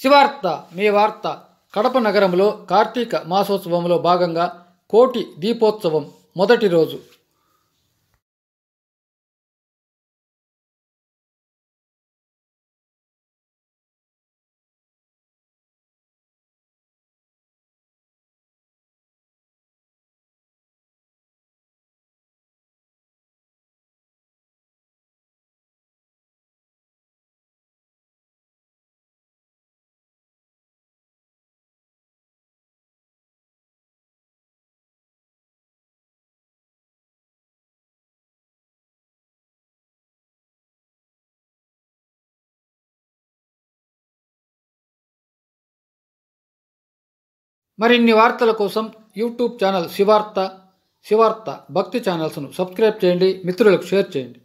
శివార్త మీ వార్త కడప నగరంలో కార్తీక మాసోత్సవంలో భాగంగా కోటి దీపోత్సవం మొదటి రోజు. మరిన్ని వార్తల కోసం యూట్యూబ్ ఛానల్ శివార్త శివార్త భక్తి ఛానల్స్ను సబ్స్క్రైబ్ చేయండి మిత్రులకు షేర్ చేయండి.